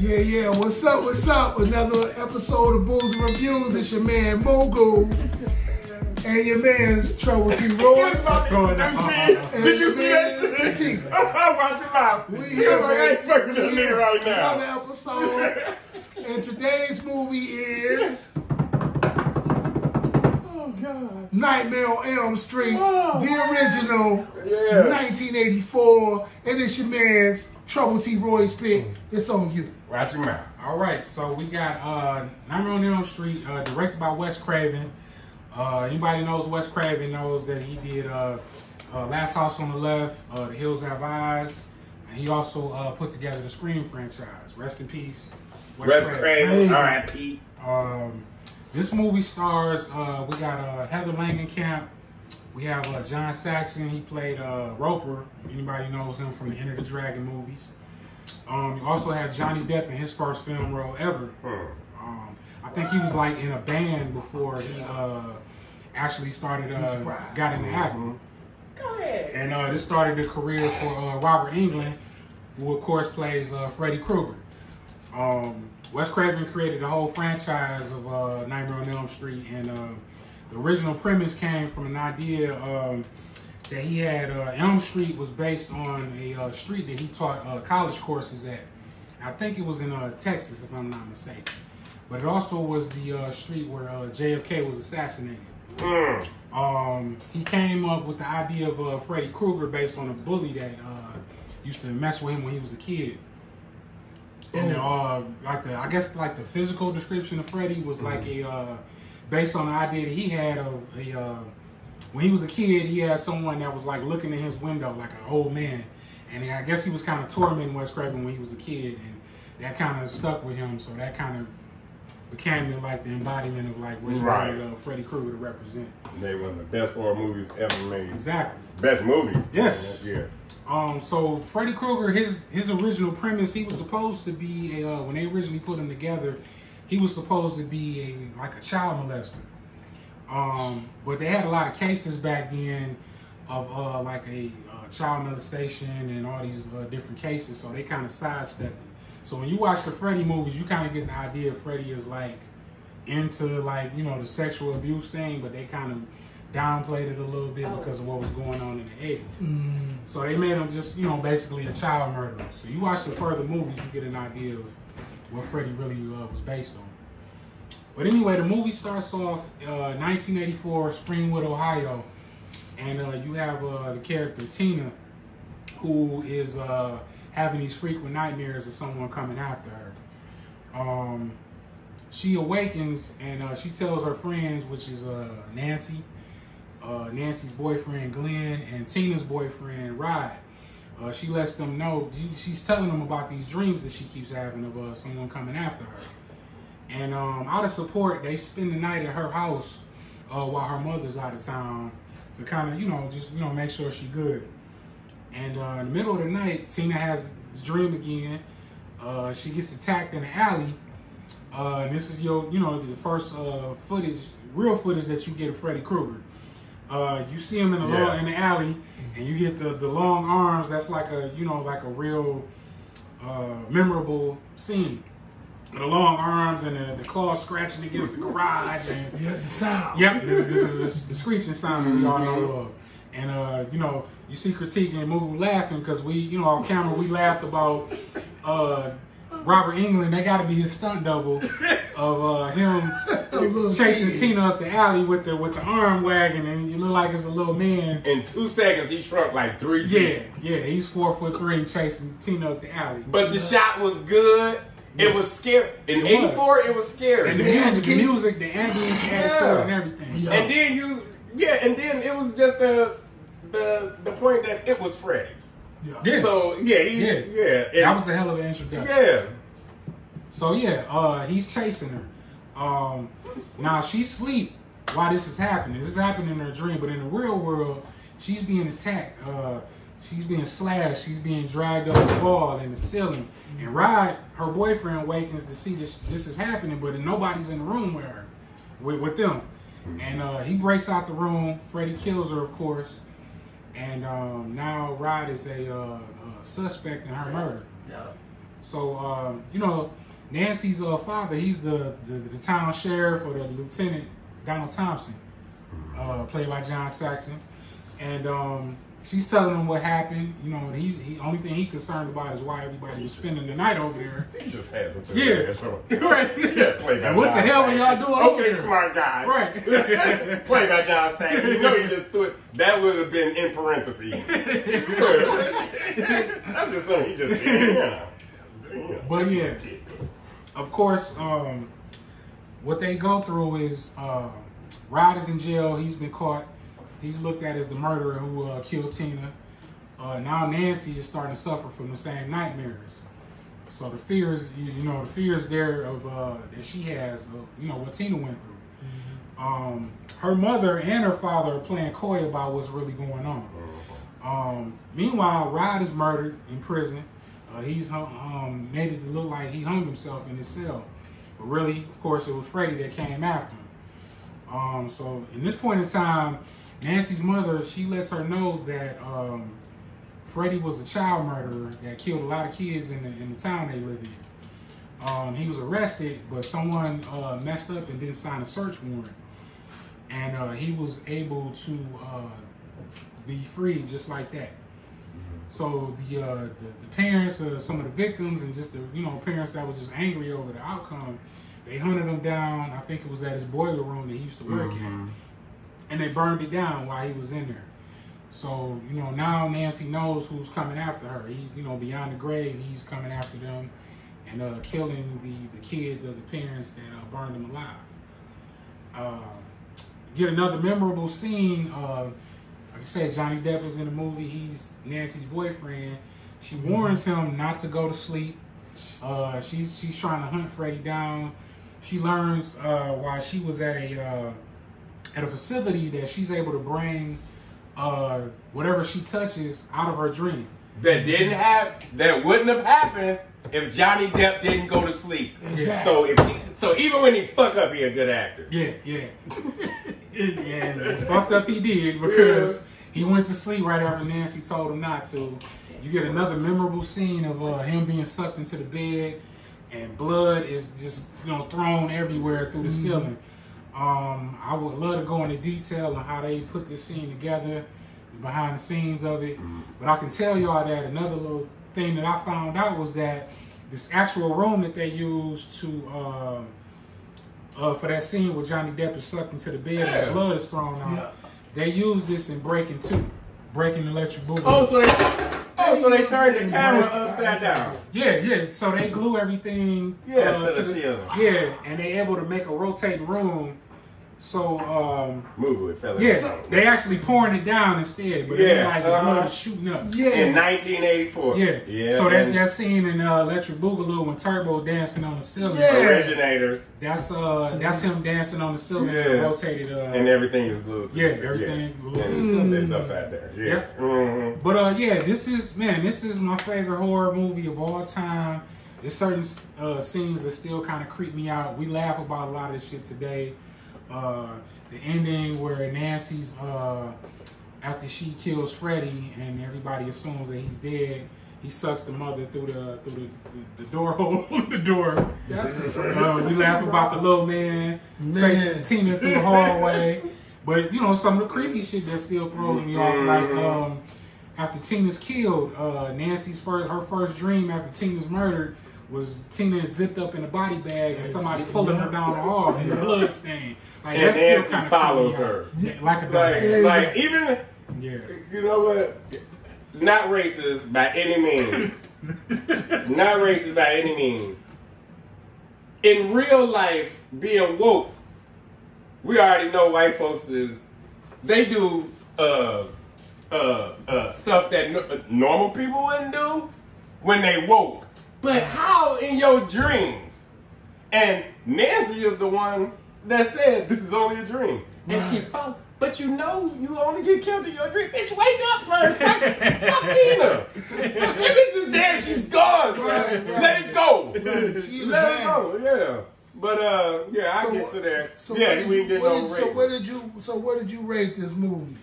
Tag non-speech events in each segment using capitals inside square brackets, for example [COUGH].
Yeah, yeah. What's up? What's up? Another episode of Booze and Reviews. It's your man Mogul and your man's Trouble T. [LAUGHS] Roy. going on? And Did you see that man's shit? Critique. [LAUGHS] I'm watching live. We He here, was like, I ain't fucking with We that nigga right now. Another episode. and today's movie is Oh, God. Nightmare on Elm Street, Oh. the original, Yeah. 1984. And it's your man's Trouble T. Roy's pick. It's on you. Watch your mouth. All right, so we got uh, Nightmare on Elm Street, uh, directed by Wes Craven. Uh, anybody knows Wes Craven knows that he did uh, uh, Last House on the Left, uh, The Hills Have Eyes, and he also uh, put together the Scream franchise. Rest in peace, Wes Wes Craven. Craven. Hey. R.I.P. Um, this movie stars uh, we got uh, Heather Langenkamp. We have uh, John Saxon. He played uh, Roper. Anybody knows him from the Enter the Dragon movies. Um, you also have Johnny Depp in his first film role ever. Um, I think he was like in a band before he uh, actually started uh, surprised. got into acting. Go ahead. And uh, this started a career for uh, Robert Englund, who of course plays uh, Freddy Krueger. Um, Wes Craven created the whole franchise of uh, Nightmare on Elm Street, and uh, the original premise came from an idea um, that he had. Uh, Elm Street was based on a uh, street that he taught uh, college courses at. I think it was in uh, Texas, if I'm not mistaken. But it also was the uh, street where uh, JFK was assassinated. Mm. Um, he came up with the idea of uh, Freddy Krueger based on a bully that uh, used to mess with him when he was a kid. And uh, like the, I guess like the physical description of Freddy was like a uh, based on the idea that he had of a uh, when he was a kid, he had someone that was like looking in his window like an old man, and I guess he was kind of tormenting Wes Craven when he was a kid, and that kind of stuck with him. So that kind of became like the embodiment of like what he Right. wanted uh, Freddy Krueger to represent. They one of the best horror movies ever made. Exactly. Best movie. Yes. Yeah. Um, so Freddy Krueger, his his original premise, he was supposed to be a, uh, when they originally put him together, he was supposed to be a like a child molester. Um, but they had a lot of cases back then of uh, like a uh, child molestation and all these uh, different cases, so they kind of sidestepped it. So when you watch the Freddy movies, you kind of get the idea Freddy is like into like you know the sexual abuse thing, but they kind of downplayed it a little bit because of what was going on in the eighties. So they made him just you know basically a child murderer. So you watch the further movies, you get an idea of what Freddy really uh, was based on. But anyway, the movie starts off uh, 1984, Springwood, Ohio, and uh, you have uh, the character Tina, who is uh, having these frequent nightmares of someone coming after her. Um, she awakens and uh, she tells her friends, which is Nancy, Nancy's boyfriend Glenn, and Tina's boyfriend Rod. Uh, she lets them know she, she's telling them about these dreams that she keeps having of uh, someone coming after her. And um, out of support, they spend the night at her house uh, while her mother's out of town to kind of, you know, just you know make sure she's good. And uh, in the middle of the night, Tina has this dream again. Uh, she gets attacked in the alley. Uh, and this is your, you know, the first footage, real footage that you get of Freddy Krueger. Uh, you see him in the Yeah. long, in the alley, and you get the, the long arms. That's like a, you know, like a real uh, memorable scene. The long arms and the, the claws scratching against the garage, and [LAUGHS] Yeah, the sound. Yep, this, this is the screeching sound that we all know of. And uh, you know, you see critique and Moo laughing because we, you know, on camera we laughed about uh, Robert Englund. That got to be his stunt double of uh, him [LAUGHS] chasing kid. Tina up the alley with the with the arm wagging, and you look like it's a little man. In two seconds, he shrunk like three Yeah, feet. yeah, he's four foot three chasing Tina up the alley. But the shot was good. It was scary. In '84, it was scary. and the Yeah, music, the music, the ambience added to it and everything. Yeah. And then you, yeah, and then it was just the the the point that it was Freddy. Yeah. Yeah. So yeah, he, Yeah. yeah, That was a hell of an introduction. yeah. So yeah, uh, he's chasing her. Um, now she sleep while this is happening. This is happening in her dream, but in the real world, she's being attacked. Uh, she's being slashed. She's being dragged up the wall and the ceiling. And Rod, her boyfriend, awakens to see this. This is happening, but nobody's in the room with her, with, with them. And uh, he breaks out the room. Freddy kills her, of course. And um, now Rod is a, uh, a suspect in her murder. Yeah. So um, you know, Nancy's uh, father, he's the, the the town sheriff or the lieutenant Donald Thompson, uh, played by John Saxon, and um, she's telling him what happened. You know, he's he only thing he concerned about is why everybody was spending the night over there. He just had to put Yeah. [LAUGHS] Right. Yeah, played by And what John the hell were y'all Saxon. doing over Okay, there? smart guy. Right. [LAUGHS] played by John Saxon. You know he just threw it. That would have been in parentheses. [LAUGHS] I'm just saying, he just, you know. But yeah. of course, um, what they go through is uh, Rod is in jail. He's been caught. He's looked at as the murderer who uh, killed Tina. Uh, now Nancy is starting to suffer from the same nightmares. So the fears, you, you know, the fears there of uh, that she has, of, you know, what Tina went through. Um, her mother and her father are playing coy about what's really going on. Um, meanwhile, Rod is murdered in prison. Uh, he's um, made it to look like he hung himself in his cell, but really, of course, it was Freddy that came after him. Um, so, in this point in time, Nancy's mother she lets her know that um, Freddy was a child murderer that killed a lot of kids in the in the town they live in. Um, he was arrested, but someone uh, messed up and didn't sign a search warrant, and uh, he was able to uh, be free just like that. So the, uh, the the parents, uh, some of the victims, and just the you know parents that was just angry over the outcome, they hunted him down. I think it was at his boiler room that he used to work at, and they burned it down while he was in there. So you know now Nancy knows who's coming after her. He's you know beyond the grave. He's coming after them and uh, killing the the kids of the parents that uh, burned them alive. Uh, get another memorable scene. Uh, like I said, Johnny Depp is in the movie. He's Nancy's boyfriend. She warns him not to go to sleep. Uh, she's she's trying to hunt Freddy down. She learns uh, while she was at a uh, at a facility that she's able to bring uh, whatever she touches out of her dream. That didn't have, that wouldn't have happened if Johnny Depp didn't go to sleep. Exactly. So if he, so even when he fuck up, he a good actor. Yeah, yeah. and fucked up he did because he went to sleep right after Nancy told him not to. You get another memorable scene of uh, him being sucked into the bed and blood is just you know thrown everywhere through the ceiling. Um, I would love to go into detail on how they put this scene together, the behind the scenes of it. But I can tell y'all that another little thing that I found out was that this actual room that they used to uh, uh, for that scene where Johnny Depp is sucked into the bed and the blood is thrown out. Yeah. They used this in Breaking Two, Breaking Electric Boogaloo. Oh, so they, oh, so they turned the camera upside down. Yeah, yeah. So they glue everything. uh, Yeah, to the ceiling. Yeah, and they able to make a rotating room. So um, Move it, fella. yeah, they actually pouring it down instead, but Yeah, yeah, like the uh-huh. blood shooting up. Yeah, In 1984. Yeah, Yeah. So that that scene in uh, Electric Boogaloo when Turbo dancing on the ceiling. Yeah. originators That's uh, that's him dancing on the ceiling, Yeah. rotated. Uh, and everything is glued. to Yeah, the- everything glued Yeah. the And ceiling. It's upside down. Yeah. Yep. Mhm. But uh, yeah, this is man, this is my favorite horror movie of all time. There's certain uh, scenes that still kind of creep me out. We laugh about a lot of this shit today. Uh, the ending where Nancy's uh, after she kills Freddy and everybody assumes that he's dead. He sucks the mother through the through the, the, the door [LAUGHS] hole the door. That's the first. Uh, we laugh about the little man, chasing Man. Tina through the hallway. But you know, some of the creepy shit that still throws me off. Like um, after Tina's killed, uh, Nancy's first her first dream after Tina's murdered was Tina zipped up in a body bag and somebody pulling her down the hall and the blood stain. Like And that still kind of follows her. Like a Like, dog. Yeah, like even Yeah. you know what? Not racist by any means. Not racist by any means. In real life, being woke, we already know white folks is they do uh uh uh stuff that no, uh, normal people wouldn't do when they woke. But how in your dreams? And Nancy is the one that said this is only a dream. And she followed. But you know you only get killed in your dream. Bitch, wake up first. Fuck, fuck Tina. That bitch was there. She's gone. Right, right. Let it go. She Let it go. Yeah. But uh, yeah, I So get to that. So yeah, did we you- ain't get what no did- So where did you? So where did you rate this movie?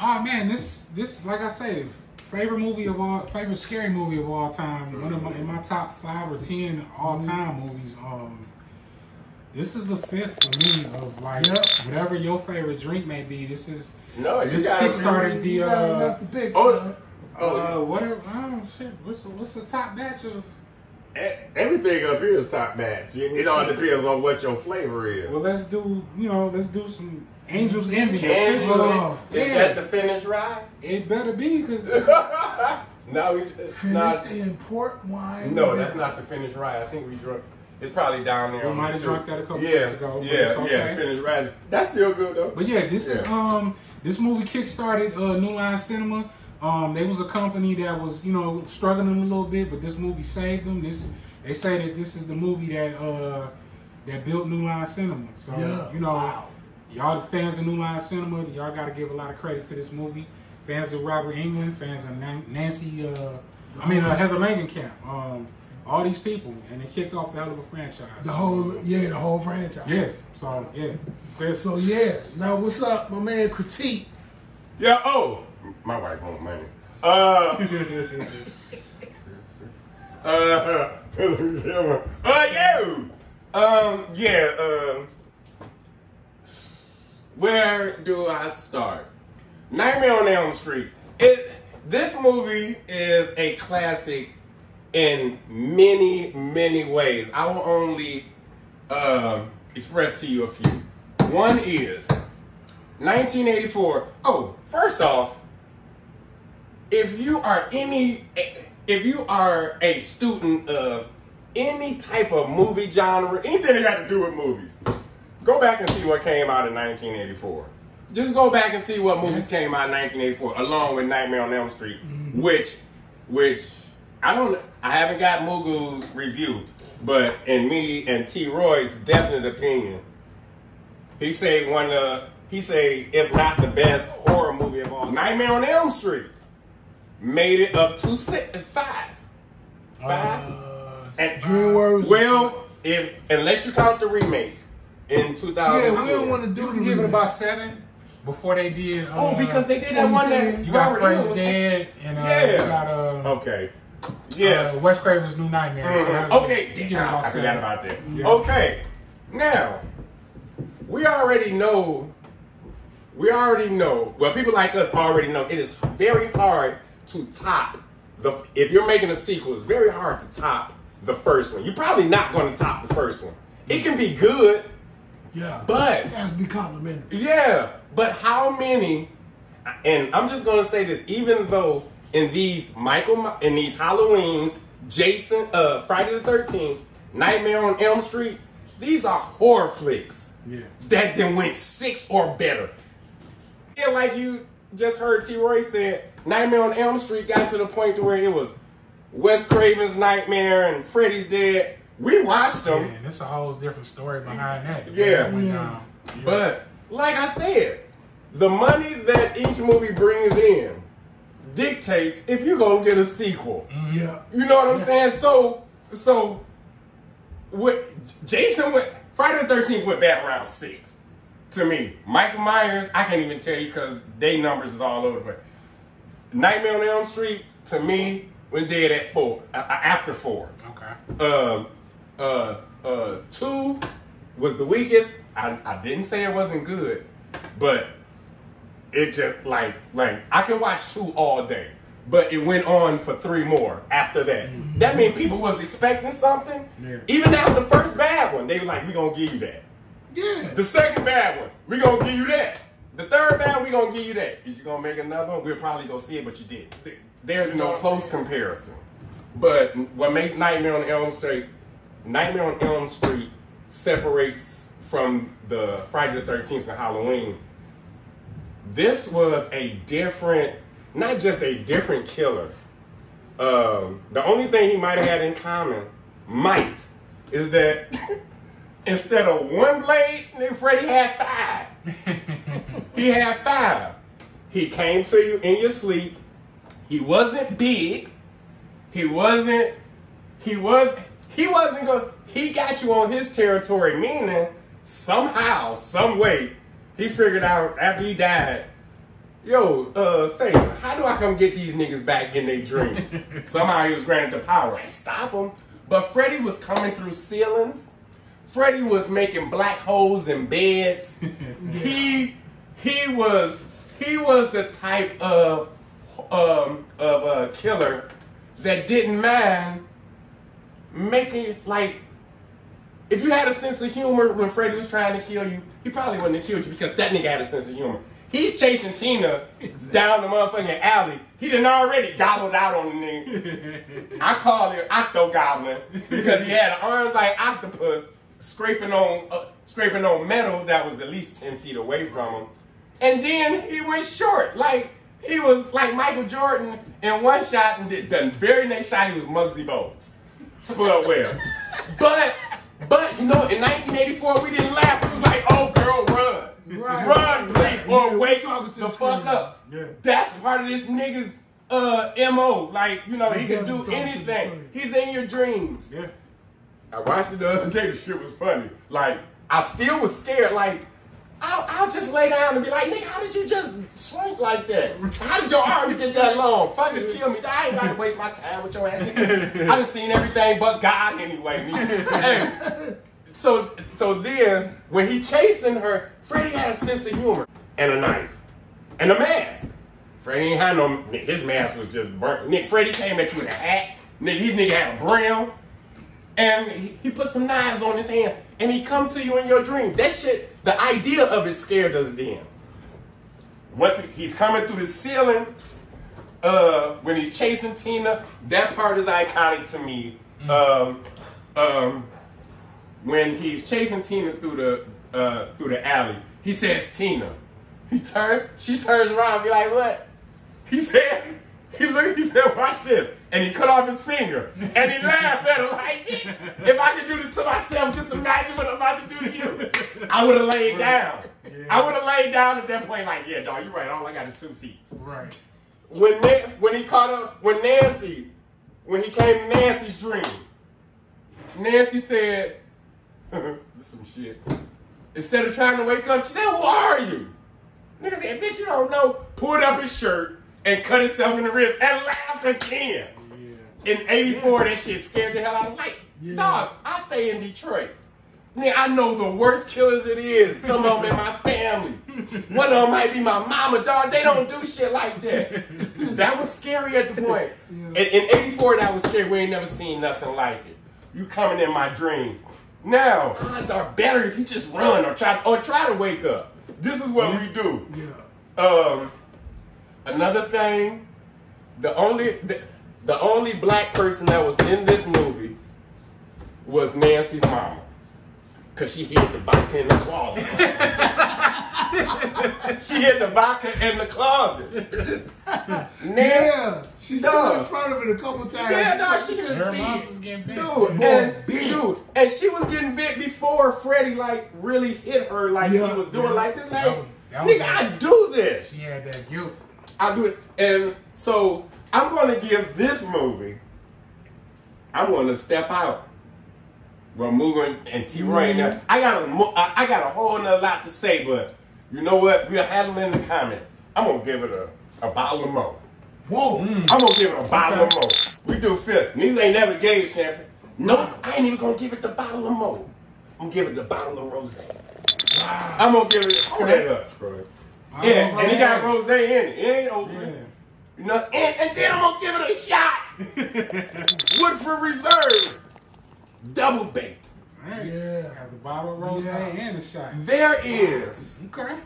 Oh man, this this like I say, favorite movie of all, favorite scary movie of all time. One of my in my top five or ten all time movies. Um, this is the fifth for me of like Yep. whatever your favorite drink may be. This is No, this got kickstarted the uh, to pick. Oh, from. uh whatever. Oh shit! What's the, what's the top batch of? E- Everything up here is top match. It all depends on what your flavor is. Well, let's do you know let's do some Angels Envy. And Oh, is yeah. that the Finished Rye? It better be because [LAUGHS] no, we, it's not. Finished in port wine. No, that's not the Finished Rye. I think we drunk. It's probably down there. We on might the have drunk that a couple yeah, weeks ago, Yeah, okay. yeah, finish Rye. That's still good though. But yeah, this is um this movie kickstarted uh, New Line Cinema. Um, they was a company that was you know struggling a little bit, but this movie saved them. This they say that this is the movie that uh that built New Line Cinema. So Yeah. you know, Wow. Y'all the fans of New Line Cinema, y'all got to give a lot of credit to this movie. Fans of Robert Englund, fans of Nancy, uh, I mean uh, Heather Langenkamp, um, all these people, and they kicked off a hell of a franchise. The whole, yeah, the whole franchise. yes. So yeah, Fans- So yeah, now what's up, my man? Critique. Yeah. Oh, my wife wants money. Uh. [LAUGHS] uh. [LAUGHS] uh. Yeah. Um. Yeah. Um. Where do I start? Nightmare on Elm Street. It. This movie is a classic in many, many ways. I will only uh, express to you a few. One is 1984. Oh, first off, if you are any, if you are a student of any type of movie genre, anything that got to do with movies, go back and see what came out in 1984. Just go back and see what movies came out in 1984, along with Nightmare on Elm Street, which, which I don't, I haven't got Mugu's review, but in me and T. Roy's definite opinion, he say one of he say if not the best horror movie of all. Nightmare on Elm Street made it up to six, five. Five. Uh, And DreamWorks. well, if unless you count the remake in 2000. Yeah, we don't want to do You the can give it about seven before they did. Uh, Oh, because they did that one that you got Robert Freddy's Dead and uh, Yeah. you got uh, Okay. Yes. uh, Wes Craven's New Nightmare. So Mhm. that was- Okay, you give it about I forgot about that. Yeah. Okay, now we already know. We already know. Well, people like us already know it is very hard to top the. If you're making a sequel, it's very hard to top the first one. You're probably not going to top the first one. It can be good, Yeah, But- it has to be complimentary. yeah, but how many? And I'm just gonna say this, even though in these Michael in these Halloweens, Jason, uh, Friday the Thirteenth, Nightmare on Elm Street, these are horror flicks Yeah. that then went six or better. And like you just heard T. Roy said, Nightmare on Elm Street got to the point to where it was Wes Craven's Nightmare and Freddy's Dead. We watched them. Man, it's a whole different story behind that. Yeah. Yeah. But like I said, the money that each movie brings in dictates if you're gonna get a sequel. Yeah, You know what I'm saying? So, so what? Jason went Friday the Thirteenth went back around six to me. Michael Myers, I can't even tell you because they numbers is all over. But Nightmare on Elm Street to me went dead at four uh, after four okay. um, uh, uh, two was the weakest. I, I didn't say it wasn't good, but it just like like I can watch two all day, but it went on for three more after that. That means people was expecting something. Yeah. Even after the first bad one, they were like, "We gonna give you that." yeah. The second bad one, we gonna give you that. The third bad, one, we gonna give you that. Is you gonna make another one? We'll probably go see it, but you did. There- There's no close comparison. But what makes Nightmare on Elm Street, Nightmare on Elm Street separates from the Friday the Thirteenth and Halloween. This was a different, not just a different killer. Um, the only thing he might have had in common, might, is that [LAUGHS] instead of one blade, Freddy had five. [LAUGHS] he had five. He came to you in your sleep. He wasn't big. He wasn't. He was. He wasn't going. He got you on his territory. Meaning, somehow, some way, he figured out after he died, yo, uh, say, how do I come get these niggas back in their dreams? [LAUGHS] Somehow he was granted the power. I stop him. But Freddy was coming through ceilings. Freddy was making black holes in beds. [LAUGHS] he he was he was the type of um, of a killer that didn't mind making like if you had a sense of humor when Freddy was trying to kill you, he probably wouldn't have killed you because that nigga had a sense of humor. He's chasing Tina down the motherfucking alley. He done already gobbled out on the nigga. [LAUGHS] I call him Octo Goblin because he had arms like octopus scraping on uh, scraping on metal that was at least ten feet away from him. And then he went short, like he was like Michael Jordan in one shot, and the, the very next shot he was Muggsy Bogues. Well, well, but but you know, in 1984 we didn't laugh. We was like, oh girl, run. Right. Run, please, or Yeah, wake talking to the the fuck up. Yeah. That's part of this nigga's uh, MO. Like, you know, he Yeah, can do talking to the anything. He's in your dreams. Yeah. I watched it the other day. The shit was funny. Like, I still was scared. Like, I'll, I'll just lay down and be like, nigga, how did you just shrink like that? How did your arms get that long? Fucking kill me. I ain't got to waste my time with your ass. I done seen everything but God anyway. [LAUGHS] Hey, so, so then, when he chasing her, Freddy had a sense of humor and a knife and a mask. Freddy ain't had no. His mask was just burnt. Nick Freddy came at you with a hat. Nigga, his nigga had a brim, and he, he put some knives on his hand, and he come to you in your dream. That shit. The idea of it scared us then. Once he's coming through the ceiling, uh, when he's chasing Tina, that part is iconic to me. Um, um, when he's chasing Tina through the uh, through the alley, he says Tina. He turn, she turns around, and be like, "What?" He said, [LAUGHS] "He looked, he said, watch this," and he cut off his finger, and he laughed at her like, "If I could do this to myself, just imagine what I'm about to do to you." I would have laid down. I would have laid down at that point, like, "Yeah, dog, you're right. All I got is two feet." Right. when when he caught up when Nancy when he came to Nancy's dream, Nancy said [LAUGHS] some shit. Instead of trying to wake up, she said, "Who are you?" Nigga said, "Bitch, you don't know." Pulled up his shirt and cut himself in the ribs and laughed again. Yeah. In '84, that shit scared the hell out of me. Like, Yeah. dog, I stay in Detroit. Man, I know the worst killers it is. Some of them in my family. [LAUGHS] One of them might be my mama, dog. They don't do shit like that. [LAUGHS] That was scary at the point. Yeah. In, in 84, that was scary. We ain't never seen nothing like it. You coming in my dreams. Now, odds are better if you just run or try or try to wake up. This is what we do. Yeah. Um, another thing, the only the, the only black person that was in this movie was Nancy's mama. Cause she hid the vodka in the closet. [LAUGHS] she hid the vodka in the closet. [LAUGHS] Nan- Yeah. She stood in front of it a couple times. Yeah, dog, So she could Her see. mouth was getting big. Dude, Boy, and, big. dude, and she was getting bit before Freddy like really hit her like Yeah, he was doing yeah. like this. Like, That was- that was nigga, I do this. She had that guilt. I do it. And so I'm going to give this movie, I'm going to step out. Well, Mugan and T. Roy. Now, I got a, mo- I I got a whole nother lot to say, but you know what? We're handling the comments. I'm going to give it a, a bottle of mo. Whoa. Mm. I'm going to give it a bottle of mo. We do fifth. Niggas ain't never gave champagne. No, I ain't even going to give it the bottle of mo. I'm going to give it the bottle of rose. I'm going to give it, hold that up, Troy. Yeah, and he got rose in it. It ain't open. Yeah. You know, and, and then I'm gonna give it a shot. [LAUGHS] Woodford Reserve. Double Oaked. All right. Yeah. Got the bottle of rose Yeah. and the shot. There is. Okay.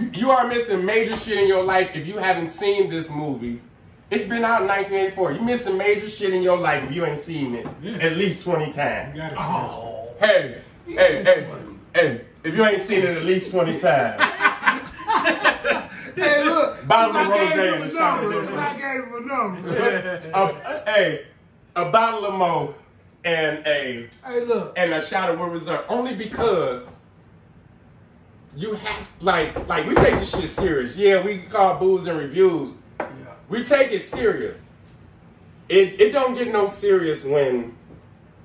You, you are missing major shit in your life if you haven't seen this movie. It's been out in 1984. You missing major shit in your life if you ain't seen it Yeah. at least 20 times. gotta oh. see Oh. Hey, hey, hey, hey. If you ain't seen it at least 20 times. Bottle of I gave rosé him and a a shot of number. I gave him a number. [LAUGHS] a, hey, a bottle of Mo and a hey, look. and a shot of Wood Reserve only because you have like like we take this shit serious. Yeah, we call booze and reviews. Yeah. We take it serious. It it don't get no serious when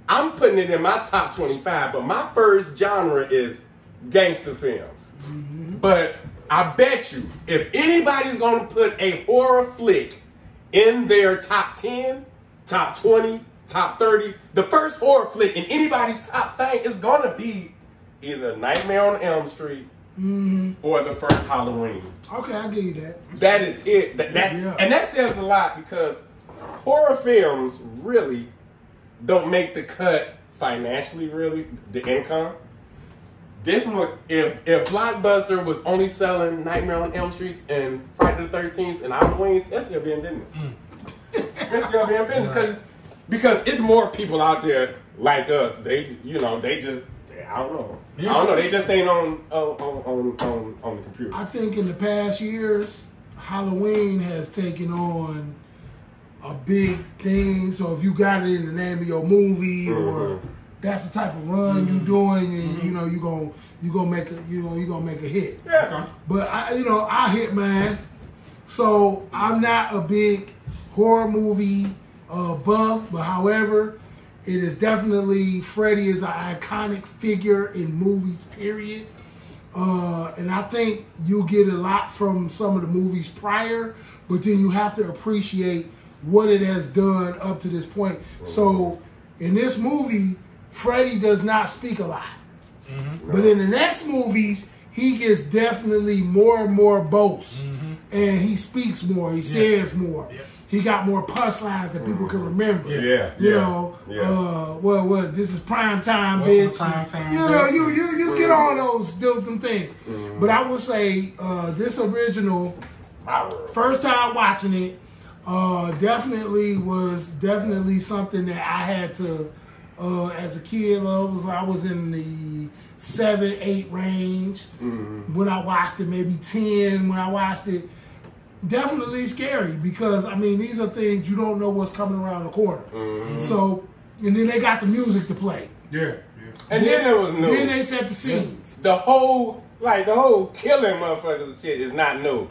I'm putting it in my top 25, but my first genre is gangster films. Mm-hmm. But I bet you if anybody's gonna put a horror flick in their top 10, top 20, top 30, the first horror flick in anybody's top thing is gonna be either Nightmare on Elm Street mm-hmm. or the first Halloween. Okay, I'll give you that. That is it. That, that Yeah. and that says a lot because horror films really don't make the cut financially. Really, the income. This one, if if Blockbuster was only selling Nightmare on Elm Street and Friday the Thirteenth and Halloween, it's still be in business. Mm. [LAUGHS] it's still be in business because because it's more people out there like us. They you know they just I don't know. I don't know. They just ain't on on on on, on the computer. I think in the past years, Halloween has taken on a big thing. So if you got it in the name of your movie, or mm-hmm. That's the type of run you doing, and you know you gonna you gonna make a you know you gonna make a hit. Yeah. But I, you know, I hit man. So I'm not a big horror movie uh, buff, but however, it is definitely Freddy is an iconic figure in movies. Period. Uh, and I think you get a lot from some of the movies prior, but then you have to appreciate what it has done up to this point. So in this movie, Freddy does not speak a lot. But in the next movies, he gets definitely more and more boast, and he speaks more. He says more. He got more punchlines that people can remember. Yeah, you yeah, know. yeah. Uh, well, what? This is prime time, Welcome bitch. prime time, you know, you you you get all those still them things. But I will say, uh, this original My first time watching it, uh, definitely was definitely something that I had to, uh, as a kid, I was I was in the seven, eight range when I watched it, maybe ten when I watched it. Definitely scary because I mean these are things you don't know what's coming around the corner. So, and then they got the music to play. Yeah, yeah. And then there was new. Then they set the scenes. the whole like the whole killing motherfuckers shit is not new.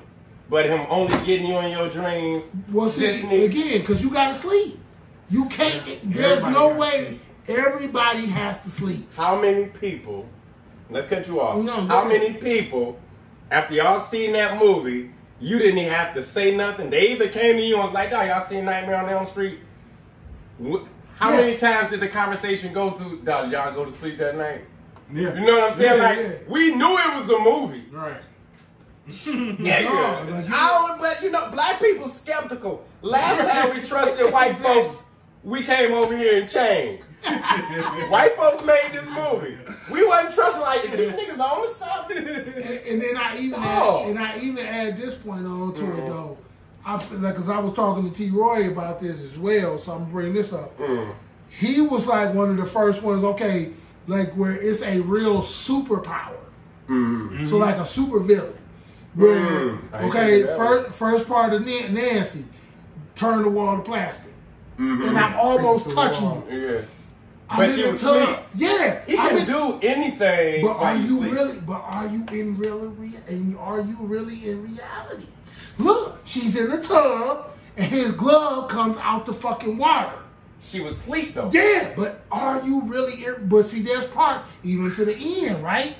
But him only getting you in your dreams. Well, see, again, because you got to sleep. You can't. There's Everybody no way. sleep. Everybody has to sleep. How many people? Let's cut you off. No, How ahead. many people after y'all seen that movie? You didn't even have to say nothing. They either came to you and was like, "Dog, y'all seen Nightmare on Elm Street?" How Yeah. many times did the conversation go through? Dog, y'all go to sleep that night? Yeah. You know what I'm saying? Yeah, like yeah. we knew it was a movie. Right. Nigga. No, like I don't- but you know, black people skeptical. Last time we trusted white [LAUGHS] folks, we came over here and changed. white folks made this movie. We wasn't trusting like, is these niggas on to something? And, and then I even Oh. add, and I even add this point on to it mm-hmm. though. I feel like because I was talking to T. Roy about this as well, so I'm gonna this up. Mm. He was like one of the first ones. Okay, like where it's a real superpower. Mm-hmm. So like a super villain. Where Mm. Okay, first first part of Nancy, turn the wall to plastic, and I'm almost To touching you. Yeah. I'm But in she the was tub. asleep. Yeah, He I'm can in- do anything. But are you sleep. really? But are you in real? And are you really in reality? Look, she's in the tub, and his glove comes out the fucking water. She was asleep though. Yeah, but are you really? In, but see, there's parts even to the end, right?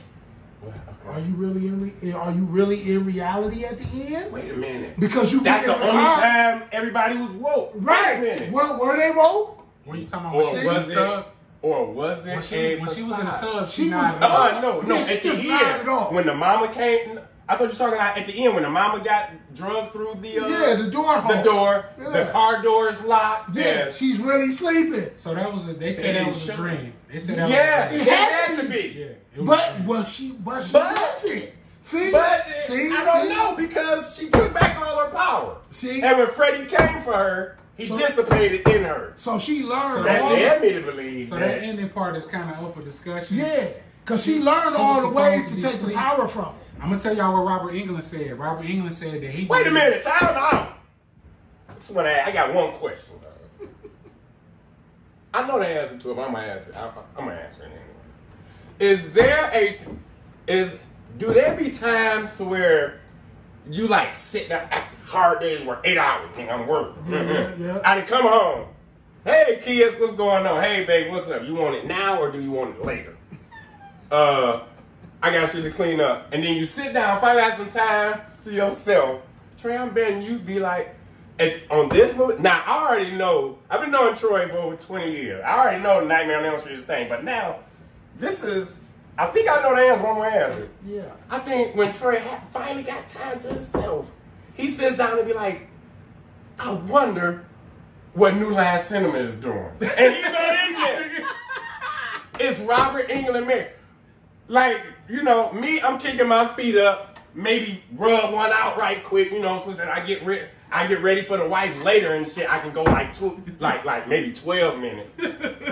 Well, Are you really in? Re- are you really in reality at the end? Wait a minute. Because you That's the only car- time everybody was woke. Wait a right? minute. Were, were they woke? When you talking about Or when she was was in it? the tub? Or was it? When she, when she was in the tub, she, She was- Uh. Uh, no, no. Yeah, she at the just nodded end, off. when the mama came, I thought you were talking about at the end when the mama got drugged through the uh, Yeah, the door the door, Yeah. the car door is locked. Yeah, and- she's really sleeping. So that was a, they They said that was a dream. They said that yeah, was a it dream. had had to to be. be. Yeah. It was a But dream. but she but she But- wants it. See, But see, I don't see? know because she took back all her power. See? and when Freddy came for her, he So- dissipated in her. So she learned So That all. led me to believe So that. that ending part is kind of up for discussion. Yeah, because she learned She all the ways to to be take the power from. her. I'm gonna tell y'all what Robert Englund said. Robert Englund said that he. Wait a minute, time out. Just want to. I got one question. [LAUGHS] I know the answer to it. but I'm gonna answer. I, I'm gonna answer it anyway. Is there a? Is do there be times to where you like sit down hard days work eight hours and I'm working. Yeah, yeah. I done come home. Hey kids, what's going on? Hey babe, what's up? You want it now or do you want it later? [LAUGHS] Uh I got shit to clean up. And then you sit down, finally have some time to yourself. Trey, I'm betting you be like, on this movie. Now, I already know, I've been knowing Troy for over 20 years. I already know Nightmare on Elm Street is thing. But now, this is, I think I know the answer one way answer. Yeah. I think when Trey finally got time to himself, he sits down and be like, I wonder what New Line Cinema is doing. And he's. [LAUGHS] It's Robert Englund Mary. Like, you know, me, I'm kicking my feet up, maybe rub one out right quick, you know, so I get ready. I get ready for the wife later and shit. I can go like two, like like maybe twelve minutes.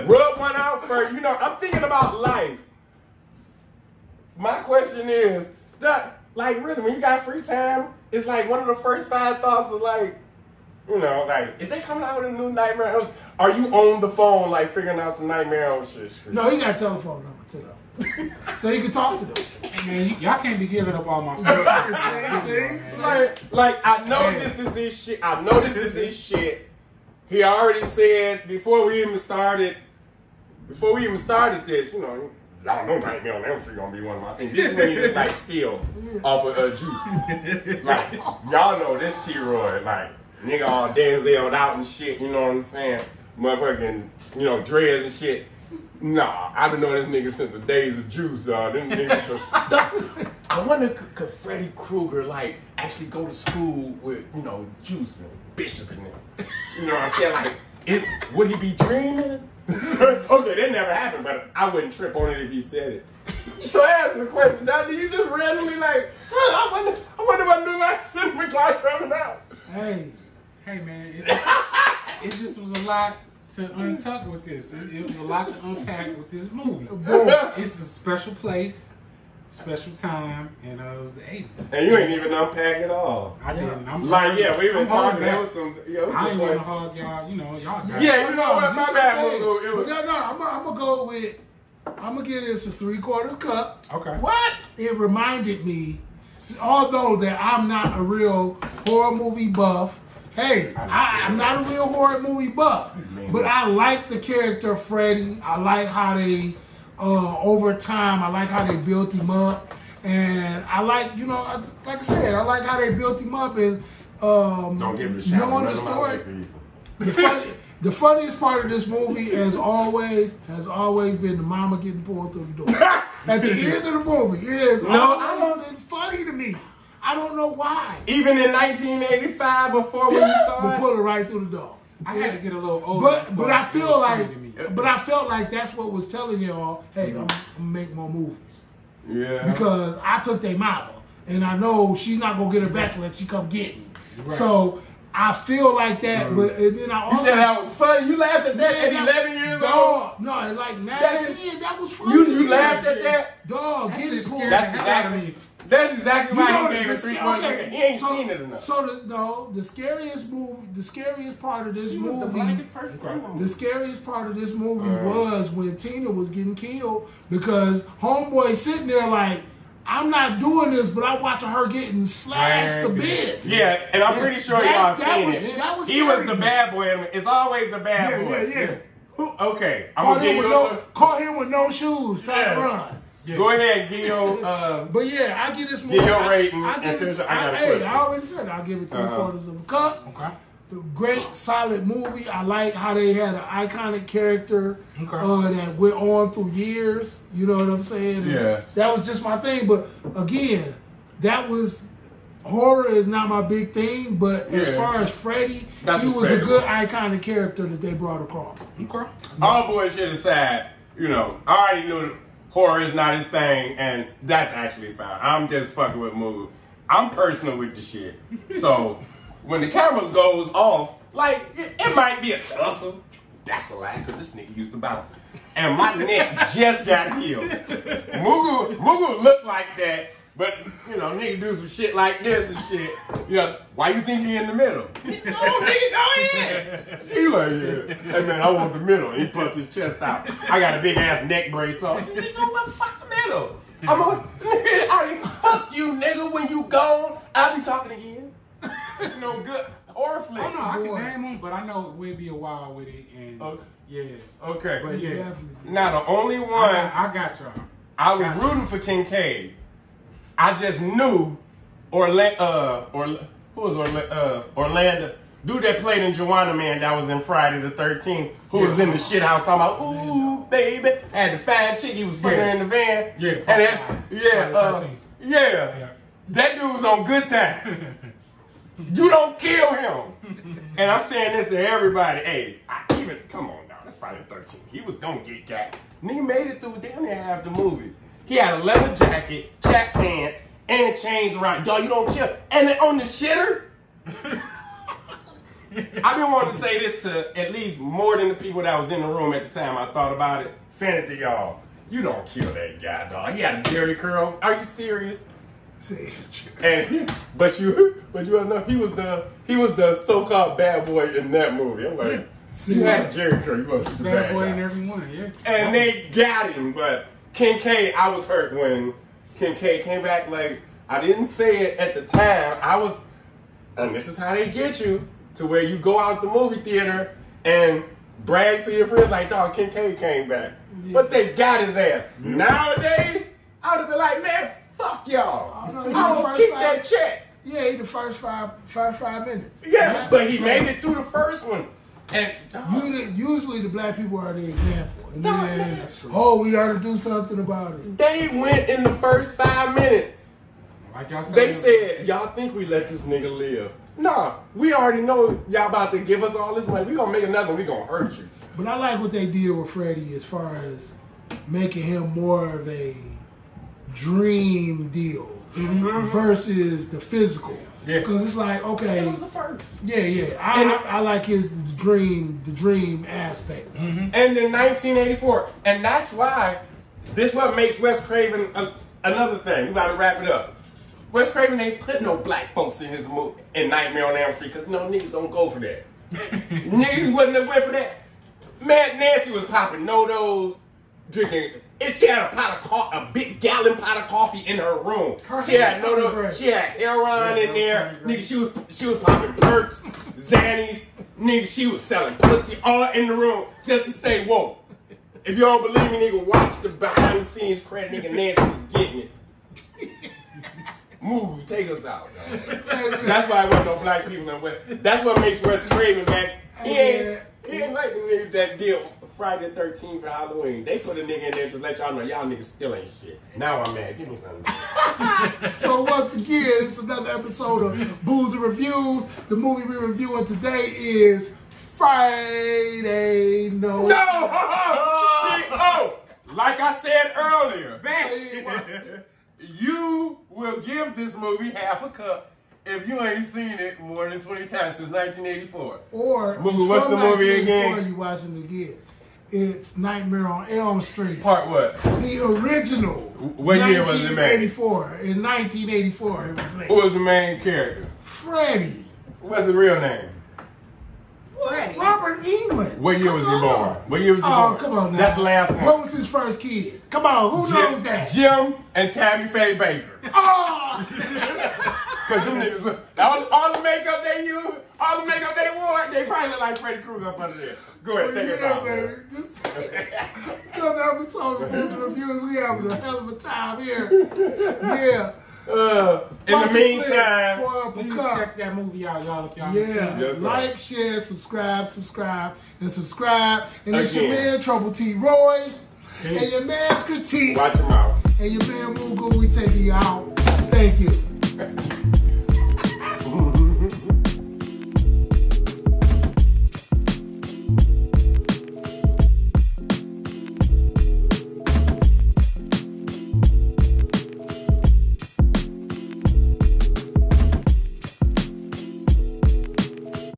Rub one out first. You know, I'm thinking about life. My question is that like really when you got free time, it's like one of the first five thoughts is like, you know, like is they coming out with a new Nightmare? Are you on the phone like figuring out some Nightmare on shit? No, he got a telephone number to them, [LAUGHS] so you can talk to them. Man, y'all can't be giving up all my [LAUGHS] stuff. see, see, Like, like I know Yeah. this is his shit. I know this is his shit. He already said before we even started, before we even started this, you know, y'all know Nightmare on Elm Street gonna be one of my things. This is when he was like steal off of uh, juice. Like y'all know this T Roy, like nigga all Denzel'd out and shit. You know what I'm saying? Motherfucking, you know, dreads and shit. Nah, I've been knowing this nigga since the days of Juice, dog. This nigga [LAUGHS] took- I wonder could, could Freddy Krueger like actually go to school with you know Juice and Bishop and them? You know what I'm saying? Like, it, would he be dreaming? [LAUGHS] okay, that never happened, but I wouldn't trip on it if he said it. So I asked him the question, Dad, do you just randomly like, huh, I wonder, I wonder what New Line Cinema clock coming out? hey, Hey man, it, [LAUGHS] it just was a lot to untuck with this. It, it was a lot to unpack with this movie. [LAUGHS] It's a special place, special time, and uh, it was the 80s. And you ain't even unpack at all. I didn't. I'm Like, yeah, we've been I'm talking. holding There back. was some, yeah, was I some ain't gonna point- hog y'all. You know, y'all. Got Yeah, you know what? My bad, okay. Mugu. It was, No, no, I'm gonna I'm gonna go with. I'm gonna give this a three quarter cup. Okay. what? It reminded me, although that I'm not a real horror movie buff. Hey, I, I'm not a real horror movie buff, but I like the character Freddy. I like how they, uh, over time, I like how they built him up, and I like, you know, like I said, I like how they built him up and um, Don't give it a shot. knowing the None of my story. The, funny, the funniest part of this movie, as always, has always been the mama getting pulled through the door. [LAUGHS] At the end of the movie, it has No, I always been funny to me. I don't know why. Even in 1985, before when you To started. pull her right through the door. I had to get a little older. But but I feel like funny to me. but I felt like that's what was telling y'all, hey, I'm, I'm gonna make more movies Yeah. because I took their mama and I know she's not gonna get her back unless she come get me. So I feel like that, but and then I You also said that was funny. You laughed at that at Yeah, 11 years old. No, at like nine, That ten, that was funny. You you laughed at that? Dog, That get it scared pulled. the That's hell out of exactly. Me. That's exactly You why know, he gave the it three points. okay, He ain't so- seen it enough. So the no, the scariest movie, the scariest part of this She was the movie, person the the scariest part of this movie Uh. was when Tina was getting killed because homeboy sitting there like, I'm not doing this, but I'm watching her getting slashed to bits. Yeah, and I'm pretty sure That- y'all that seen was- it. that was he was the bad boy. It's always the bad yeah, boy. yeah, yeah. Who- Okay, I'm Caught gonna him give with you. no, caught him with no shoes trying Yeah. to run. Go ahead, give your. [LAUGHS] Uh, But yeah, I give this movie. I- rating I, and give it. I got hey. I already said I'll give it 3 Uh-huh. quarters of a cup. Okay. The Great, solid movie. I like how they had an iconic character Okay. uh, that went on through years. You know what I'm saying? And Yeah. That was just my thing. But again, that was horror is not my big thing. But as far as Freddy, That's he was a good iconic character that they brought across. Okay. all bullshit aside, you know, I already knew horror is not his thing, and that's actually fine. I'm just fucking with mood. I'm personal with the shit. So when the cameras goes off, like it, might be a tussle. That's a lie, cause this nigga used to bounce. And my neck just got healed. Mugu Mugu looked like that, but you know, nigga do some shit like this and shit. You know, why you think he in the middle? No, [LAUGHS] oh, nigga, go ahead. [LAUGHS] He like, yeah. Hey man, I want the middle. He puffed his chest out. I got a big ass neck brace on. You know what? Fuck the middle. I'm on. [LAUGHS] I fuck you, nigga. When you gone, I'll be talking again. no good horror flick. Oh no, I Boy. can name them, but I know we'll be a while with it, and Okay. yeah, Okay. But yeah. Definitely. Now the only one. I, I got y'all. I was Gotcha. rooting for Kincaid. I just knew Orlando. Uh, Orla- who was Orla- uh, Orlando? Dude that played in Joanna Man that was in Friday the 13th, who was in the shit house talking about, ooh, baby. Had the fine chick, he was putting her Yeah. in the van. Yeah, And that, yeah, uh, yeah. Yeah. That dude was on good time. [LAUGHS] you don't kill him. and I'm saying this to everybody. Hey, I even, come on now, that's Friday the 13th. He was gonna get got. He made it through damn near half the movie. He had a leather jacket, track pants, and chains around. Dog, you don't kill. And then on the shitter, [LAUGHS] I've been wanting to say this to at least more than the people that was in the room at the time I thought about it. Send it to y'all. You don't kill that guy, dog. He had a Jheri curl. Are you serious? See, [LAUGHS] And but you but you know he was the he was the so-called bad boy in that movie. I'm like, you had a Jheri curl. You wasn't the Bad bad boy guy. in every one, yeah. And they got him, but Kincaid, I was hurt when Kincaid came back. Like I didn't say it at the time. I was, and this is how they get you to where you go out the movie theater and brag to your friends like, "Dog, Kincaid came back," but they got his ass. Nowadays, I would have been like, "Man, fuck y'all! Oh, no, I will first keep five- that check." yeah, he the first five, first five minutes. Yeah, but he made it through the first one, and Usually, usually the black people are the example, and No, then man, oh, we got to do something about it. they went in the first five minutes. Like y'all said, They said, y'all think we let this nigga live. Nah, we already know y'all about to give us all this money. We gonna make another one, we gonna hurt you. But I like what they did with Freddy as far as making him more of a dream deal mm-hmm. versus the physical. Yeah. Because it's like, okay, It was the first. yeah, yeah. I, And- I, I like his dream, the dream aspect. Mm-hmm. And in 1984. And that's why this what makes Wes Craven a, another thing. We about to wrap it up. Wes Craven ain't put no black folks in his movie in Nightmare on Elm Street because no niggas don't go for that. [LAUGHS] niggas wouldn't have went for that. Man, Nancy was popping no-dos, drinking. And she had a pot of co- a big gallon pot of coffee in her room. Her she had Tommy no, she had heroin in there. Nigga, she was she was popping perks, Xannies. Nigga, she was selling pussy all in the room just to stay woke. If you don't believe me, nigga, watch the behind the scenes credit. Nigga, Nancy was getting it. Move, take us out. [LAUGHS] That's why I wasn't no black people in West. That's what makes Wes Craven back. He ain't, he ain't like the niggas that deal Friday the 13th for Halloween. They put a nigga in there just let y'all know y'all niggas still ain't shit. Now I'm mad. Give me something. [LAUGHS] So once again, it's another episode of Booze and Reviews. The movie we're reviewing today is Friday No. [LAUGHS] No! Oh, like I said earlier, Man. [LAUGHS] you will give this movie half a cup if you ain't seen it more than 20 times since 1984. Or Movie, what's the movie again? You watching it again? It's Nightmare on Elm Street. Part what? The original. What year was it made? 1984. In 1984, it was made. Who was the main character? Freddy. What's his real name? Freddy. Robert Englund. What year Come was he born? What year was he Oh, born? come on now. That's the last one. What was his first kid? Come on, who knows that? Jim and Tammy Faye Bakker. [LAUGHS] Oh! [LAUGHS] Cause them niggas look all, all the makeup they use, all the makeup they wore, they probably look like Freddy Krueger up under there. Go ahead, take us yeah, out. baby. man. This another episode of Booze and Reviews. We having a hell of a time here. Yeah. [LAUGHS] Uh, in Watch the meantime, pour up a Please check that movie out, y'all, if y'all haven't seen Yeah, it. Yes, sir. like, share, subscribe, subscribe, and subscribe. And it's your man Trouble T Roy, and your man's critique, watch him out. and your man Mugu. We taking you out. Thank you. [LAUGHS]